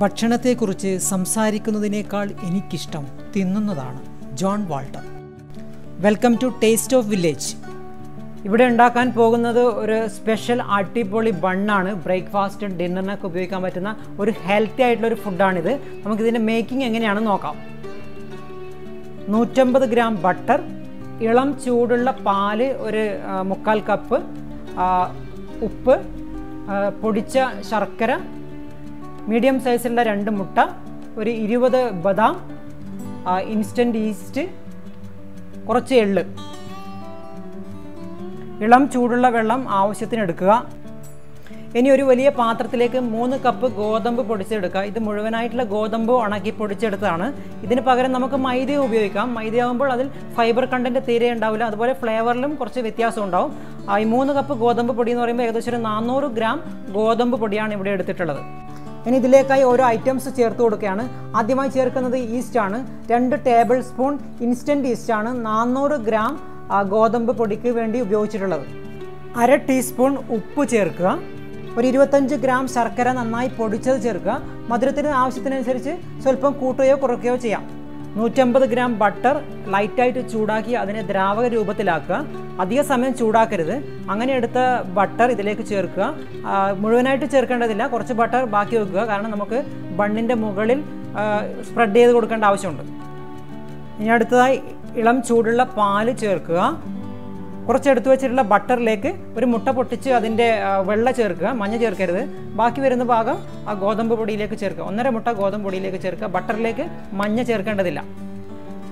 ഭക്ഷണത്തെക്കുറിച്ച് സംസാരിക്കുന്നതിനേക്കാൾ എനിക്കിഷ്ടം തിന്നുന്നതാണ് John Walter. Welcome to taste of village. ഇവിടെ ഉണ്ടാക്കാൻ പോകുന്നത് ഒരു സ്പെഷ്യൽ അടിപൊളി ബണ്ണാണ്. ബ്രേക്ക്ഫാസ്റ്റ് ഡിന്നറിനൊക്കെ ഉപയോഗിക്കാൻ പറ്റുന്ന ഒരു ഹെൽത്തി ആയിട്ടുള്ള ഒരു ഫുഡാണിത്. നമുക്കിതിന്റെ മേക്കിംഗ് എങ്ങനെയാണെന്ന് നോക്കാം. നൂറ്റമ്പത് ഗ്രാം ബട്ടർ ഇളം ചൂടുള്ള പാൽ ഒരു മുക്കാൽ കപ്പ് ഉപ്പ് പൊടിച്ച ശർക്കര മീഡിയം സൈസിലുള്ള രണ്ട് മുട്ട ഒരു ഇരുപത് ബദാം ഇൻസ്റ്റന്റ് ഈസ്റ്റ് കുറച്ച് എള്ള്. ഇളം ചൂടുള്ള വെള്ളം ആവശ്യത്തിന് എടുക്കുക. ഇനി ഒരു വലിയ പാത്രത്തിലേക്ക് മൂന്ന് കപ്പ് ഗോതമ്പ് പൊടിച്ചെടുക്കുക. ഇത് മുഴുവനായിട്ടുള്ള ഗോതമ്പ് ഉണക്കി പൊടിച്ചെടുത്തതാണ്. ഇതിന് പകരം നമുക്ക് മൈദ ഉപയോഗിക്കാം. മൈദയാകുമ്പോൾ അതിൽ ഫൈബർ കണ്ടന്റ് തീരെ ഉണ്ടാവില്ല. അതുപോലെ ഫ്ലേവറിലും കുറച്ച് വ്യത്യാസം ഉണ്ടാവും. ഈ മൂന്ന് കപ്പ് ഗോതമ്പ് പൊടി എന്ന് പറയുമ്പോൾ ഏകദേശം ഒരു നാനൂറ് ഗ്രാം ഗോതമ്പ് പൊടിയാണ് ഇവിടെ എടുത്തിട്ടുള്ളത്. ഇനി ഇതിലേക്കായി ഓരോ ഐറ്റംസ് ചേർത്ത് കൊടുക്കുകയാണ്. ആദ്യമായി ചേർക്കുന്നത് ഈസ്റ്റ് ആണ്. രണ്ട് ടേബിൾ സ്പൂൺ ഇൻസ്റ്റന്റ് ഈസ്റ്റ് ആണ് നാനൂറ് ഗ്രാം ഗോതമ്പ് പൊടിക്ക് വേണ്ടി ഉപയോഗിച്ചിട്ടുള്ളത്. അര ടീസ്പൂൺ ഉപ്പ് ചേർക്കുക. ഒരു ഇരുപത്തഞ്ച് ഗ്രാം ശർക്കര നന്നായി പൊടിച്ചത് ചേർക്കുക. മധുരത്തിന് ആവശ്യത്തിനനുസരിച്ച് സ്വല്പം കൂട്ടുകയോ കുറയ്ക്കുകയോ ചെയ്യാം. നൂറ്റമ്പത് ഗ്രാം ബട്ടർ ലൈറ്റായിട്ട് ചൂടാക്കി അതിനെ ദ്രാവക രൂപത്തിലാക്കുക. അധിക സമയം ചൂടാക്കരുത്. അങ്ങനെ എടുത്ത ബട്ടർ ഇതിലേക്ക് ചേർക്കുക. മുഴുവനായിട്ട് ചേർക്കേണ്ടതില്ല. കുറച്ച് ബട്ടർ ബാക്കി വെക്കുക. കാരണം നമുക്ക് ബണ്ണിന്റെ മുകളിൽ സ്പ്രെഡ് ചെയ്ത് കൊടുക്കേണ്ട ആവശ്യമുണ്ട്. ഇനി അടുത്തതായി ഇളം ചൂടുള്ള പാൽ ചേർക്കുക. കുറച്ച് എടുത്തു വെച്ചിട്ടുള്ള ബട്ടറിലേക്ക് ഒരു മുട്ട പൊട്ടിച്ച് അതിന്റെ വെള്ള ചേർക്കുക മഞ്ഞ ചേർക്കരുത്. ബാക്കി വരുന്ന ഭാഗം ആ ഗോതമ്പ് പൊടിയിലേക്ക് ചേർക്കുക. ഒന്നര മുട്ട ഗോതമ്പ് പൊടിയിലേക്ക് ചേർക്കുക. ബട്ടറിലേക്ക് മഞ്ഞ ചേർക്കേണ്ടതില്ല.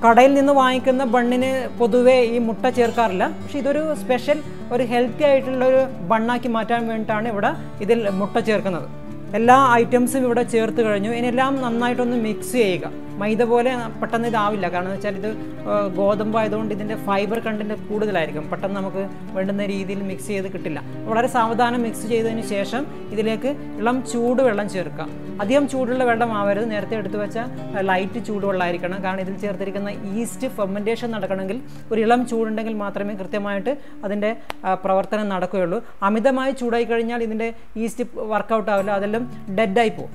കടയിൽ നിന്ന് വാങ്ങിക്കുന്ന ബണ്ണിന് പൊതുവേ ഈ മുട്ട ചേർക്കാറില്ല. പക്ഷെ ഇതൊരു സ്പെഷ്യൽ ഒരു ഹെൽത്തി ആയിട്ടുള്ള ഒരു ബണ്ണാക്കി മാറ്റാൻ വേണ്ടിയിട്ടാണ് ഇവിടെ ഇതിൽ മുട്ട ചേർക്കുന്നത്. എല്ലാ ഐറ്റംസും ഇവിടെ ചേർത്ത് കഴിഞ്ഞു. ഇനിയെല്ലാം നന്നായിട്ടൊന്ന് മിക്സ് ചെയ്യുക. മൈദ പോലെ പെട്ടെന്ന് ഇതാവില്ല. കാരണം എന്ന് വെച്ചാൽ ഇത് ഗോതമ്പ് ആയതുകൊണ്ട് ഇതിന്റെ ഫൈബർ കണ്ടന്റ് കൂടുതലായിരിക്കും. പെട്ടെന്ന് നമുക്ക് വേണ്ടുന്ന രീതിയിൽ മിക്സ് ചെയ്ത് കിട്ടില്ല. വളരെ സാവധാനം മിക്സ് ചെയ്തതിന് ശേഷം ഇതിലേക്ക് ഇളം ചൂട് വെള്ളം ചേർക്കുക. അധികം ചൂടുള്ള വെള്ളം ആവരുത്. നേരത്തെ എടുത്തു വെച്ച ലൈറ്റ് ചൂടുവെള്ളമായിരിക്കണം. കാരണം ഇതിൽ ചേർത്തിരിക്കുന്ന ഈസ്റ്റ് ഫെർമെന്റേഷൻ നടക്കണമെങ്കിൽ ഒരു ഇളം ചൂടുണ്ടെങ്കിൽ മാത്രമേ കൃത്യമായിട്ട് അതിന്റെ പ്രവർത്തനം നടക്കുകയുള്ളൂ. അമിതമായി ചൂടായി കഴിഞ്ഞാൽ ഇതിന്റെ ഈസ്റ്റ് വർക്കൗട്ട് ആവില്ല. അതെല്ലാം ഡെഡായി പോകും.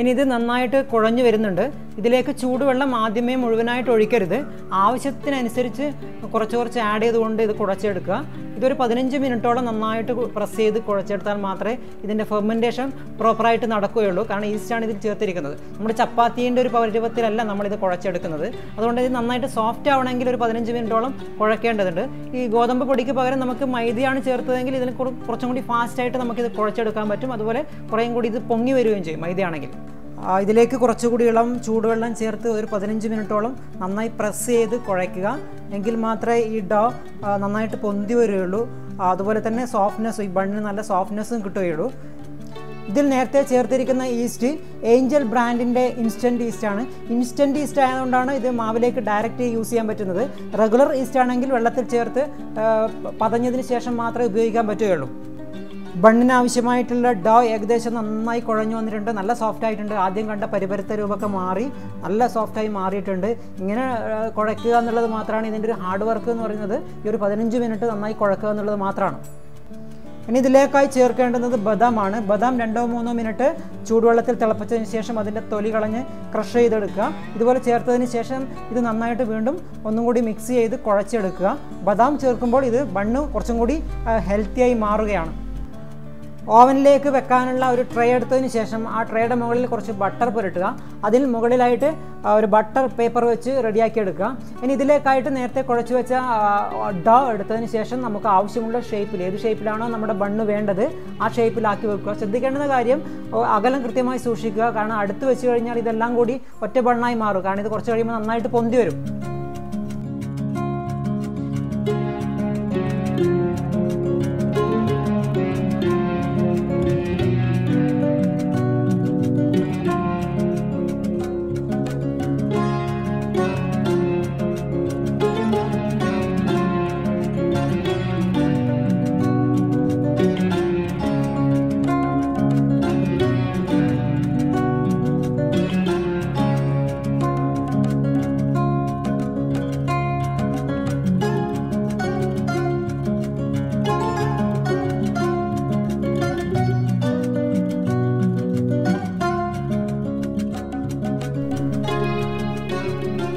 ഇനി ഇത് നന്നായിട്ട് കുഴഞ്ഞു വരുന്നുണ്ട്. ഇതിലേക്ക് ചൂടുവെള്ളം ആദ്യമേ മുഴുവനായിട്ട് ഒഴിക്കരുത്. ആവശ്യത്തിനനുസരിച്ച് കുറച്ച് കുറച്ച് ആഡ് ചെയ്തുകൊണ്ട് ഇത് കുഴച്ചെടുക്കുക. ഇതൊരു പതിനഞ്ച് മിനിറ്റോളം നന്നായിട്ട് പ്രസ് ചെയ്ത് കുഴച്ചെടുത്താൽ മാത്രമേ ഇതിന്റെ ഫെർമെന്റേഷൻ പ്രോപ്പറായിട്ട് നടക്കുകയുള്ളൂ. കാരണം ഈസ്റ്റാണ് ഇതിൽ ചേർത്തിരിക്കുന്നത്. നമ്മുടെ ചപ്പാത്തീന്റെ ഒരു പരുവത്തിലല്ല നമ്മളിത് കുഴച്ചെടുക്കുന്നത്. അതുകൊണ്ട് ഇത് നന്നായിട്ട് സോഫ്റ്റ് ആവണമെങ്കിൽ ഒരു പതിനഞ്ച് മിനിറ്റോളം കുഴക്കേണ്ടതുണ്ട്. ഈ ഗോതമ്പ് പൊടിക്ക് പകരം നമുക്ക് മൈദയാണ് ചേർത്തതെങ്കിൽ ഇതിന് കുറച്ചും കൂടി ഫാസ്റ്റായിട്ട് നമുക്കിത് കുഴച്ചെടുക്കാൻ പറ്റും. അതുപോലെ കുറേയും കൂടി ഇത് പൊങ്ങി വരികയും ചെയ്യും മൈദയാണെങ്കിൽ. ഇതിലേക്ക് കുറച്ചുകൂടി ഇളം ചൂടുവെള്ളം ചേർത്ത് ഒരു പതിനഞ്ച് മിനിറ്റോളം നന്നായി പ്രസ് ചെയ്ത് കുഴയ്ക്കുക. എങ്കിൽ മാത്രമേ ഈ ഡോ നന്നായിട്ട് പൊന്തി വരികയുള്ളൂ. അതുപോലെ തന്നെ സോഫ്റ്റ്നെസ് ഈ ബണ്ണിന് നല്ല സോഫ്റ്റ്നെസ്സും കിട്ടുകയുള്ളൂ. ഇതിൽ നേരത്തെ ചേർത്തിരിക്കുന്ന ഈസ്റ്റ് ഏഞ്ചൽ ബ്രാൻഡിന്റെ ഇൻസ്റ്റന്റ് ആണ് ഇൻസ്റ്റന്റ് ഈസ്റ്റ് ആയതുകൊണ്ടാണ് ഇത് മാവിലേക്ക് ഡയറക്റ്റ് യൂസ് ചെയ്യാൻ പറ്റുന്നത്. റെഗുലർ ഈസ്റ്റ് ആണെങ്കിൽ വെള്ളത്തിൽ ചേർത്ത് പതഞ്ഞതിന് ശേഷം മാത്രമേ ഉപയോഗിക്കാൻ പറ്റുകയുള്ളൂ. ബണ്ണിന് ആവശ്യമായിട്ടുള്ള ഡോ ഏകദേശം നന്നായി കുഴഞ്ഞു വന്നിട്ടുണ്ട്. നല്ല സോഫ്റ്റ് ആയിട്ടുണ്ട്. ആദ്യം കണ്ട പരിപരത്ത രൂപമൊക്കെ മാറി. നല്ല സോഫ്റ്റായി മാറിയിട്ടുണ്ട്. ഇങ്ങനെ കുഴക്കുക എന്നുള്ളത് മാത്രമാണ് ഇതിന്റെ ഒരു ഹാർഡ് വർക്ക് എന്ന് പറയുന്നത്. ഈ ഒരു പതിനഞ്ച് മിനിറ്റ് നന്നായി കുഴക്കുക എന്നുള്ളത് മാത്രമാണ്. ഇനി ഇതിലേക്കായി ചേർക്കേണ്ടുന്നത് ബദാമാണ്. ബദാം രണ്ടോ മൂന്നോ മിനിറ്റ് ചൂടുവെള്ളത്തിൽ തിളപ്പിച്ചതിന് ശേഷം അതിന്റെ തൊലി കളഞ്ഞ് ക്രഷ് ചെയ്തെടുക്കുക. ഇതുപോലെ ചേർത്തതിന് ശേഷം ഇത് നന്നായിട്ട് വീണ്ടും ഒന്നും കൂടി മിക്സ് ചെയ്ത് കുഴച്ചെടുക്കുക. ബദാം ചേർക്കുമ്പോൾ ഇത് ബണ്ണ് കുറച്ചും കൂടി ഹെൽത്തിയായി മാറുകയാണ്. ഓവനിലേക്ക് വെക്കാനുള്ള ഒരു ട്രേ എടുത്തതിന് ശേഷം ആ ട്രേയുടെ മുകളിൽ കുറച്ച് ബട്ടർ പുരട്ടുക. അതിൽ മുകളിലായിട്ട് ഒരു ബട്ടർ പേപ്പർ വെച്ച് റെഡിയാക്കി എടുക്കുക. ഇനി ഇതിലേക്കായിട്ട് നേരത്തെ കുഴച്ച് വെച്ച ഡോ എടുത്തതിന് ശേഷം നമുക്ക് ആവശ്യമുള്ള ഷേപ്പിൽ ഏത് ഷേപ്പിലാണോ നമ്മുടെ ബണ്ണ് വേണ്ടത് ആ ഷേപ്പിലാക്കി വെക്കുക. ശ്രദ്ധിക്കേണ്ടുന്ന കാര്യം അകലം കൃത്യമായി സൂക്ഷിക്കുക. കാരണം അടുത്ത് വെച്ച് കഴിഞ്ഞാൽ ഇതെല്ലാം കൂടി ഒറ്റ ബണ്ണായി മാറും. കാരണം ഇത് കുറച്ച് കഴിയുമ്പോൾ നന്നായിട്ട് പൊന്തി വരും.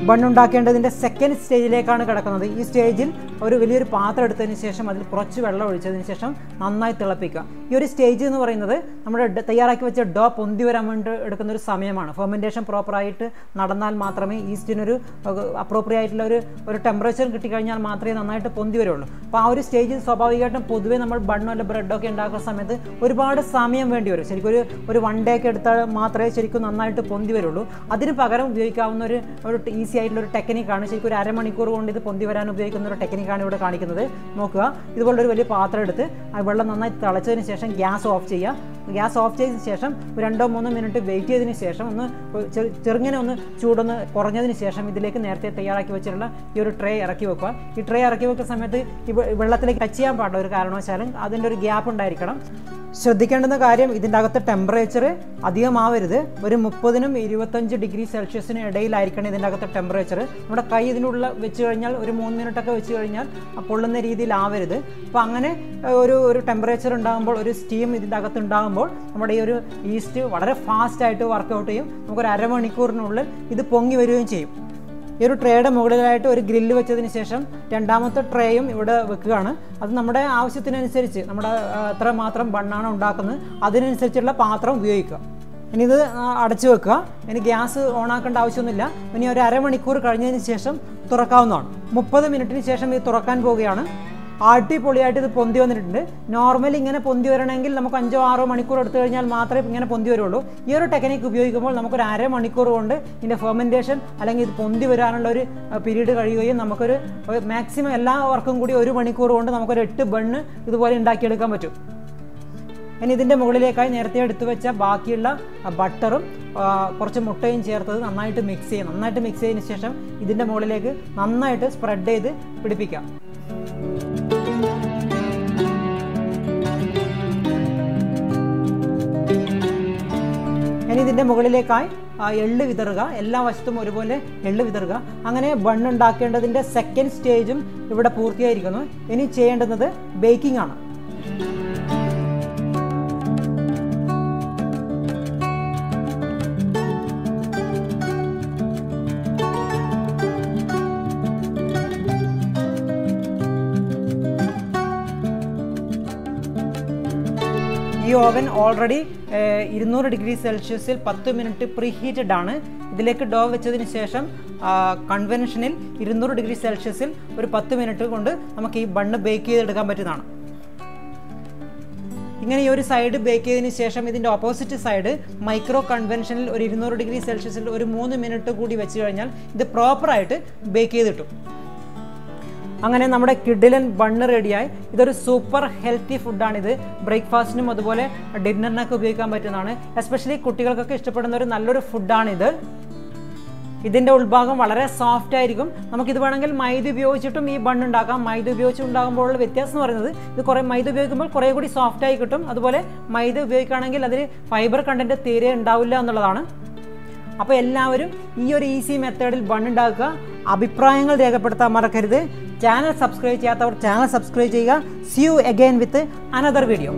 ബൺ ഉണ്ടാക്കേണ്ടതിന്റെ സെക്കൻഡ് സ്റ്റേജിലേക്കാണ് കിടക്കുന്നത്. ഈ സ്റ്റേജിൽ ഒരു വലിയൊരു പാത്രം എടുത്തതിന് ശേഷം അതിൽ കുറച്ച് വെള്ളം ഒഴിച്ചതിന് ശേഷം നന്നായി തിളപ്പിക്കുക. ഈ ഒരു സ്റ്റേജ് എന്ന് പറയുന്നത് നമ്മുടെ തയ്യാറാക്കി വെച്ച ഡോ പൊന്തി വരാൻ വേണ്ടി എടുക്കുന്ന ഒരു സമയമാണ്. ഫെർമെന്റേഷൻ പ്രോപ്പറായിട്ട് നടന്നാൽ മാത്രമേ ഈസ്റ്റിനൊരു അപ്രോപ്രിയ ആയിട്ടുള്ള ഒരു ഒരു ടെമ്പറേച്ചർ കിട്ടിക്കഴിഞ്ഞാൽ മാത്രമേ നന്നായിട്ട് പൊന്തി വരുള്ളൂ. അപ്പോൾ ആ ഒരു സ്റ്റേജിൽ സ്വാഭാവികമായിട്ടും പൊതുവേ നമ്മൾ ബണ്ണോ അല്ല ബ്രെഡോ ഒക്കെ ഉണ്ടാക്കുന്ന സമയത്ത് ഒരുപാട് സമയം വേണ്ടി വരും. ശരിക്കും ഒരു ഒരു വൺ ഡേ ഒക്കെ എടുത്താൽ മാത്രമേ ശരിക്കും നന്നായിട്ട് പൊന്തി വരുള്ളൂ. അതിന് പകരം ഉപയോഗിക്കാവുന്ന ഒരു ഒരു ഈസി ആയിട്ടുള്ള ഒരു ടെക്നിക്കാണ് ശരിക്കും ഒരു അരമണിക്കൂർ കൊണ്ട് ഇത് പൊന്തി വരാൻ ഉപയോഗിക്കുന്ന ഒരു ടെക്നിക്കാണ് ഇവിടെ കാണിക്കുന്നത്. നോക്കുക ഇതുപോലൊരു വലിയ പാത്രം എടുത്ത് ആ വെള്ളം നന്നായി തിളച്ചതിന് ശേഷം ഗ്യാസ് ഓഫ് ചെയ്യുക. ഗ്യാസ് ഓഫ് ചെയ്തതിന് ശേഷം രണ്ടോ മൂന്നോ മിനിറ്റ് വെയിറ്റ് ചെയ്തതിന് ശേഷം ഒന്ന് ചെറുങ്ങനെ ഒന്ന് ചൂടൊന്ന് കുറഞ്ഞതിന് ശേഷം ഇതിലേക്ക് നേരത്തെ തയ്യാറാക്കി വെച്ചിട്ടുള്ള ഈ ഒരു ട്രേ ഇറക്കി വെക്കുക. ഈ ട്രേ ഇറക്കി വെക്കുന്ന സമയത്ത് ഈ വെള്ളത്തിലേക്ക് ടച്ച് ചെയ്യാൻ പാടില്ല ഒരു കാരണവശാലും അതിന്റെ ഒരു ഗ്യാപ്പ് ഉണ്ടായിരിക്കണം. ശ്രദ്ധിക്കേണ്ടുന്ന കാര്യം ഇതിന്റെ അകത്ത് ടെമ്പറേച്ചർ അധികമാവരുത്. ഒരു മുപ്പതിനും ഇരുപത്തഞ്ച് ഡിഗ്രി സെൽഷ്യസിനും ഇടയിലായിരിക്കണം ഇതിന്റെ അകത്ത് ടെമ്പറേച്ചർ നമ്മുടെ കൈ ഇതിനുള്ള വെച്ച് കഴിഞ്ഞാൽ ഒരു മൂന്ന് മിനിറ്റൊക്കെ വെച്ച് കഴിഞ്ഞാൽ പൊള്ളുന്ന രീതിയിലാവരുത്. അപ്പോൾ അങ്ങനെ ഒരു ഒരു ടെമ്പറേച്ചർ ഉണ്ടാകുമ്പോൾ ഒരു സ്റ്റീം ഇതിന്റെ അകത്ത് ഉണ്ടാകുമ്പോൾ നമ്മുടെ ഈ ഒരു ഈസ്റ്റ് വളരെ ഫാസ്റ്റായിട്ട് വർക്കൗട്ട് ചെയ്യും. നമുക്കൊരു അരമണിക്കൂറിനുള്ളിൽ ഇത് പൊങ്ങി വരികയും ചെയ്യും. ഈ ഒരു ട്രേയുടെ മുകളിലായിട്ട് ഒരു ഗ്രില്ല് വെച്ചതിന് ശേഷം രണ്ടാമത്തെ ട്രേയും ഇവിടെ വെക്കുകയാണ്. അത് നമ്മുടെ ആവശ്യത്തിനനുസരിച്ച് നമ്മുടെ എത്ര മാത്രം ബണ്ണാണ് ഉണ്ടാക്കുന്നത്. അതിനനുസരിച്ചുള്ള പാത്രം ഉപയോഗിക്കുക. ഇനി ഇത് അടച്ചു വെക്കുക. ഇനി ഗ്യാസ് ഓൺ ആക്കേണ്ട ആവശ്യമൊന്നുമില്ല. ഇനി ഒരു അരമണിക്കൂർ കഴിഞ്ഞതിന് ശേഷം തുറക്കാവുന്നതാണ്. മുപ്പത് മിനിറ്റിന് ശേഷം ഇത് തുറക്കാൻ പോവുകയാണ്. അടിപൊളിയായിട്ട് ഇത് പൊന്തി വന്നിട്ടുണ്ട്. നോർമലി ഇങ്ങനെ പൊന്തി വരണമെങ്കിൽ നമുക്ക് അഞ്ചോ ആറോ മണിക്കൂർ എടുത്തു കഴിഞ്ഞാൽ മാത്രമേ ഇങ്ങനെ പൊന്തി വരുള്ളൂ. ഈ ഒരു ടെക്നിക്ക് ഉപയോഗിക്കുമ്പോൾ നമുക്കൊരു അര മണിക്കൂർ കൊണ്ട് ഇതിന്റെ ഫെർമെന്റേഷൻ അല്ലെങ്കിൽ ഇത് പൊന്തി വരാനുള്ള ഒരു പീരീഡ് കഴിയുകയും നമുക്കൊരു മാക്സിമം എല്ലാ വർക്കും കൂടി ഒരു മണിക്കൂർ കൊണ്ട് നമുക്കൊരു എട്ട് ബണ്ണ് ഇതുപോലെ ഉണ്ടാക്കിയെടുക്കാൻ പറ്റും. ഇനി ഇതിന്റെ മുകളിലേക്കായി നേരത്തെ എടുത്തു വെച്ച ബാക്കിയുള്ള ബട്ടറും കുറച്ച് മുട്ടയും ചേർത്തത് നന്നായിട്ട് മിക്സ് ചെയ്യും നന്നായിട്ട് മിക്സ് ചെയ്തതിന് ശേഷം ഇതിന്റെ മുകളിലേക്ക് നന്നായിട്ട് സ്പ്രെഡ് ചെയ്ത് പിടിപ്പിക്കാം. ഇതിന്റെ മുകളിലേക്കായി എള്ള് വിതറുക. എല്ലാ വശത്തും ഒരുപോലെ എള്ള് വിതറുക. അങ്ങനെ ബണ്ണുണ്ടാക്കേണ്ടതിന്റെ സെക്കൻഡ് സ്റ്റേജും ഇവിടെ പൂർത്തിയായിരിക്കുന്നു. ഇനി ചെയ്യേണ്ടുന്നത് ബേക്കിംഗ് ആണ്. ഈ ഓവൻ ഓൾറെഡി ഇരുന്നൂറ് ഡിഗ്രി സെൽഷ്യസിൽ പത്ത് മിനിറ്റ് പ്രീ ഹീറ്റഡ് ആണ്. ഇതിലേക്ക് ഡോ വെച്ചതിന് ശേഷം കൺവെൻഷനിൽ ഇരുന്നൂറ് ഡിഗ്രി സെൽഷ്യസിൽ ഒരു പത്ത് മിനിറ്റ് കൊണ്ട് നമുക്ക് ഈ ബണ്ണ് ബേക്ക് ചെയ്തെടുക്കാൻ പറ്റുന്നതാണ്. ഇങ്ങനെ ഈ ഒരു സൈഡ് ബേക്ക് ചെയ്തതിന് ശേഷം ഇതിന്റെ ഓപ്പോസിറ്റ് സൈഡ് മൈക്രോ കൺവെൻഷനിൽ ഒരു ഇരുന്നൂറ് ഡിഗ്രി സെൽഷ്യസിൽ ഒരു മൂന്ന് മിനിറ്റ് കൂടി വെച്ച് കഴിഞ്ഞാൽ ഇത് പ്രോപ്പറായിട്ട് ബേക്ക് ചെയ്ത് കിട്ടും അങ്ങനെ നമ്മുടെ കിഡിലൻ ബണ്ണ് റെഡിയായി. ഇതൊരു സൂപ്പർ ഹെൽത്തി ഫുഡാണിത്. ബ്രേക്ക്ഫാസ്റ്റിനും അതുപോലെ ഡിന്നറിനൊക്കെ ഉപയോഗിക്കാൻ പറ്റുന്നതാണ്. എസ്പെഷ്യലി കുട്ടികൾക്കൊക്കെ ഇഷ്ടപ്പെടുന്ന ഒരു നല്ലൊരു ഫുഡാണിത്. ഇതിന്റെ ഉൾഭാഗം വളരെ സോഫ്റ്റ് ആയിരിക്കും. നമുക്കിത് വേണമെങ്കിൽ മൈദ ഉപയോഗിച്ചിട്ടും ഈ ബണ്ണ് ഉണ്ടാക്കാം. മൈദ ഉപയോഗിച്ച് ഉണ്ടാകുമ്പോഴുള്ള വ്യത്യാസം എന്ന് പറയുന്നത് ഇത് കുറേ മൈദ ഉപയോഗിക്കുമ്പോൾ കുറേ കൂടി സോഫ്റ്റ് ആയി കിട്ടും. അതുപോലെ മൈദ ഉപയോഗിക്കുകയാണെങ്കിൽ അതിൽ ഫൈബർ കണ്ടന്റ് തീരെ ഉണ്ടാവില്ല എന്നുള്ളതാണ്. അപ്പോൾ എല്ലാവരും ഈ ഒരു ഈസി മെത്തേഡിൽ ബണ്ണുണ്ടാക്കുക അഭിപ്രായങ്ങൾ രേഖപ്പെടുത്താൻ മറക്കരുത്. ചാനൽ സബ്സ്ക്രൈബ് ചെയ്യാത്തവർ ചാനൽ സബ്സ്ക്രൈബ് ചെയ്യുക see you again with another video